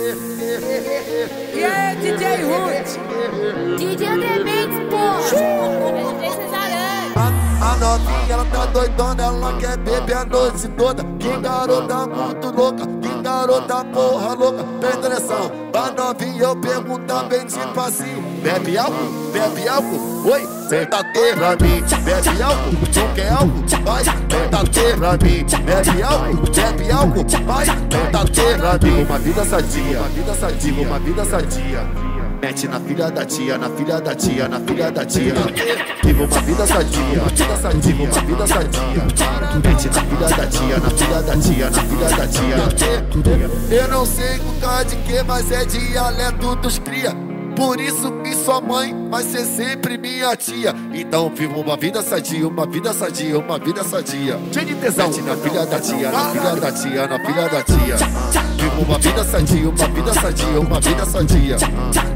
E aí, DJ Ruth? DJ! DJ Cesarão! A, a novinha, ela tá doidona, ela quer beber a noite toda. Que garota muito louca, que garota porra louca. Presta atenção, a novinha eu pergunto bem tipo assim: Bebe álcool? Bebe álcool? Oi, senta aqui pra mim. Bebe álcool? Não quer álcool? Vai, senta aqui pra mim. Bebe álcool? Bebe álcool? Vai, senta aqui mim. Uma vida sadia, uma vida sadia, uma vida sadia. Mete na filha da tia, na filha da tia, na filha da tia. Viva uma vida sadia, vida sadia, uma vida sadia. Mete na filha da tia, na filha da tia, na filha da tia. Eu não sei com cara de que, mas é dialeto dos cria. Por isso que sua mãe vai ser sempre minha tia. Então viva uma vida sadia, uma vida sadia, uma vida sadia. Cheio de tesão. Na filha da tia, na filha da tia, na filha da tia. Viva uma vida sadia, uma vida sadia, uma vida sadia.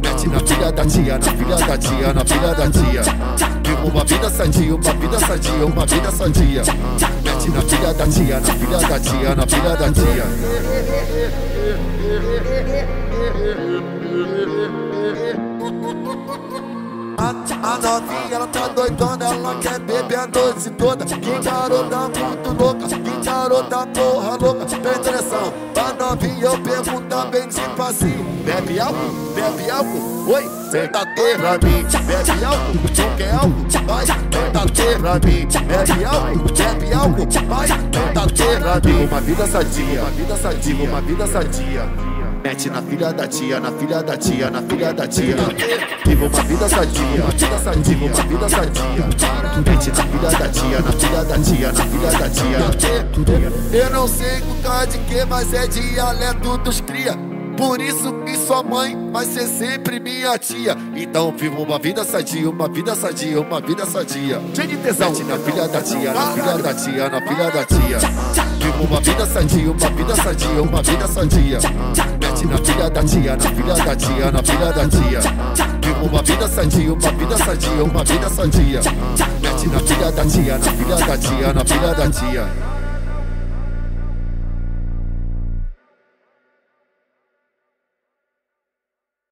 Mete na filha da tia, na filha da tia, na filha da tia. Viva uma vida sadia, uma vida sadia, uma vida sadia. Mete na filha da tia, na filha da tia, na filha da tia. A, novinha, ela tá doidona, ela quer beber a noite toda. Que garota muito louca, que garota porra louca. Presta atenção, a novinha eu pergunto bem tipo assim: Bebe álcool? Bebe álcool? Oi, senta aqui pra mim. Bebe álcool? Não quer álcool? Aqui pra mim. Bebe álcool? Bebe álcool? Vai, pra mim. Uma vida sadia, uma vida sadia, uma vida sadia. Mete na filha da tia, na filha da tia, na filha da tia. Viva uma vida sadia, uma vida sadia, uma vida sadia. Mete na filha da tia, na filha da tia, na filha da tia. Eu não sei com cara de que, mas é dialeto dos cria. Por isso que sua mãe vai ser sempre minha tia. Então viva uma vida sadia, uma vida sadia, uma vida sadia. Cheio de tesão. Mete na filha da tia, na filha da tia, na filha da tia. Viva uma vida sadia, uma vida sadia, uma vida sadia. Mete na filha da tia, na filha da tia, na filha da tia. Viva uma vida sadia, uma vida sadia, uma vida sadia. Mete na filha da tia, na filha da tia, na filha da tia.